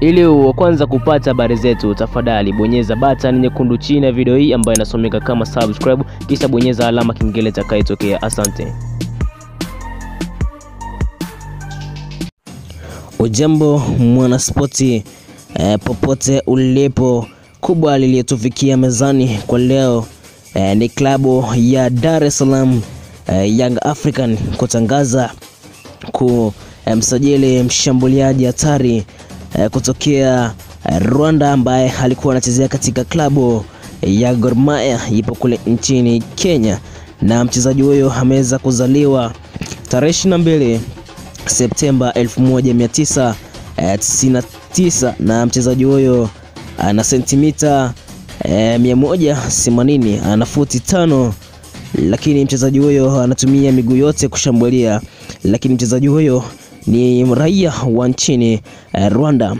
Ili wa kwanza kupata habari zetu, tafadhali bonyeza button nyekundu chini ya video hii ambayo inasomeka kama subscribe, kisha bonyeza alama kengele itakayotokea. Asante. Ujambo mwanaspoti eh, popote ulipo, kubwa liliyotufikia mezani kwa leo eh, ni klabu ya Dar es Salaam eh, Young African kutangaza kumsajili mshambuliaji hatari eh, kutokea eh, Rwanda ambaye alikuwa anachezea katika klabu ya Gor Mahia ipo kule nchini Kenya, na mchezaji huyo ameweza kuzaliwa tarehe 22 Septemba 1999 na mchezaji huyo ana sentimita eh, 180 ana futi tano, lakini mchezaji huyo anatumia miguu yote kushambulia, lakini mchezaji huyo ni raia wa nchini eh, Rwanda.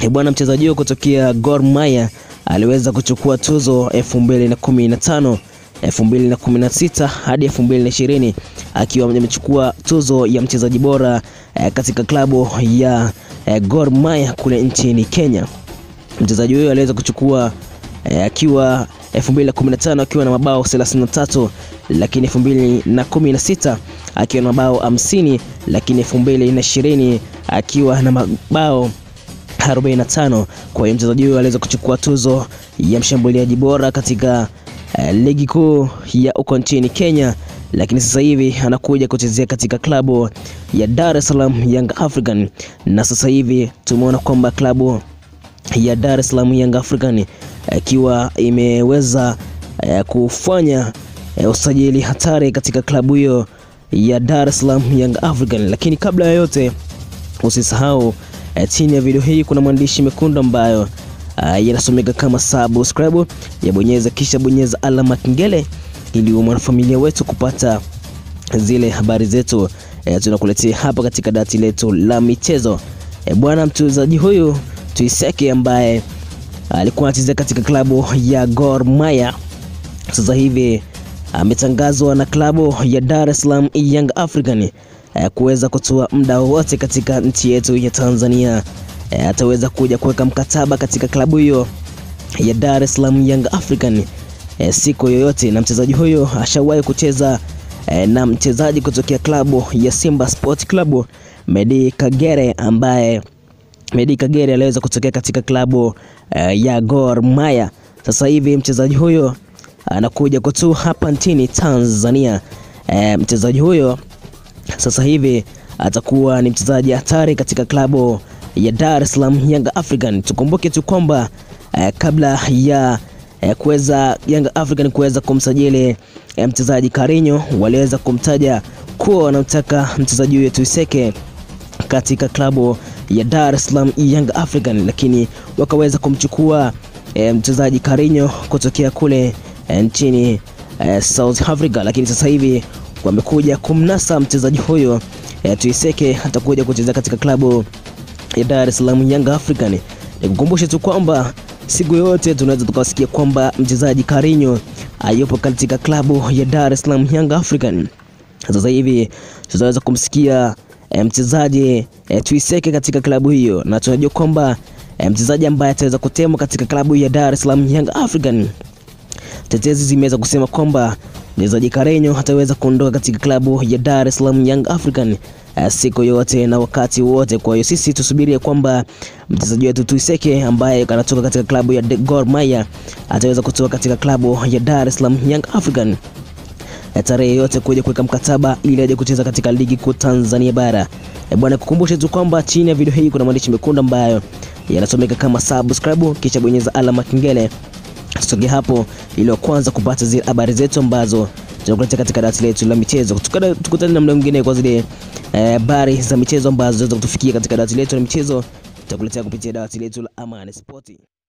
Eh, bwana mchezaji huyo kutokea Gor Mahia aliweza kuchukua tuzo 2015 2016 hadi 2020 akiwa amechukua tuzo ya mchezaji bora eh, katika klabu ya Gor Mahia kule nchini Kenya. Mchezaji huyo aliweza kuchukua akiwa 2015 akiwa na mabao 33, lakini 2016 akiwa na mabao 50, lakini 2020 akiwa na mabao 45. Kwa hiyo mchezaji huyo aliweza kuchukua tuzo ya mshambuliaji bora katika uh, ligi kuu ya uko nchini Kenya, lakini sasa hivi anakuja kuchezea katika klabu ya Dar es Salaam Young African, na sasa hivi tumeona kwamba klabu ya Dar es Salaam Young African ikiwa uh, imeweza uh, kufanya uh, usajili hatari katika klabu hiyo ya Dar es Salaam Young African, lakini kabla ya yote usisahau eh, chini ya video hii kuna maandishi mekundu ambayo uh, yanasomeka kama subscribe, yabonyeza kisha bonyeza alama kengele ili mwanafamilia wetu kupata zile habari zetu eh, tunakuletea hapa katika dati letu la michezo. Eh, bwana mchezaji huyu Tuiseke ambaye alikuwa anacheza katika klabu ya Gor Mahia. Sasa hivi ametangazwa na klabu ya Dar es Salaam Young African kuweza kutoa muda wowote katika nchi yetu ya Tanzania. E, ataweza kuja kuweka mkataba katika klabu hiyo ya Dar es Salaam Young African e, siku yoyote, na mchezaji huyo ashawahi kucheza na mchezaji kutokea klabu ya Simba Sport Club Medi Kagere, ambaye Medi Kagere aliweza kutokea katika klabu ya Gor Mahia. Sasa hivi mchezaji huyo anakuja kutua hapa nchini Tanzania. E, mchezaji huyo sasa hivi atakuwa ni mchezaji hatari katika klabu ya Dar es Salaam Young African. Tukumbuke tu kwamba e, kabla ya e, kuweza Young African kuweza kumsajili e, mchezaji Karinyo waliweza kumtaja kuwa wanamtaka mchezaji huyo Tuiseke katika klabu ya Dar es Salaam Young African, lakini wakaweza kumchukua e, mchezaji Karinyo kutokea kule nchini eh, South Africa, lakini sasa hivi wamekuja kumnasa mchezaji huyo eh, Tuiseke atakuja kucheza katika klabu ya Dar es Salaam Young African. Nikukumbushe tu kwamba siku yote tunaweza tukasikia kwamba mchezaji Karinyo ayupo katika klabu ya Dar es Salaam Young African. Sasa hivi tutaweza kumsikia e, mchezaji e, Tuiseke katika klabu hiyo, na tunajua kwamba e, mchezaji ambaye ataweza kutemwa katika klabu ya Dar es Salaam Young African, tetezi zimeweza kusema kwamba mchezaji Karenyo hataweza kuondoka katika klabu ya Dar es Salaam Young African uh, siku yote na wakati wote. Kwa hiyo sisi tusubirie kwamba mchezaji wetu Tuiseke ambaye anatoka katika klabu ya Gor Mahia ataweza kutoka katika klabu ya Dar es Salaam Young African tarehe yote kuja kuweka mkataba ili aje kucheza katika ligi kuu Tanzania bara. E bwana, kukumbusha tu kwamba chini ya video hii kuna maandishi mekundu ambayo yanasomeka kama subscribe, kisha bonyeza alama kengele tusogea hapo ili kwanza kupata zile habari zetu ambazo tunakuletea katika dawati letu la michezo. Tukutane na muda mwingine kwa zile habari eh, za michezo ambazo zinaweza kutufikia katika dawati letu la michezo, tutakuletea kupitia dawati letu la Amani Sport.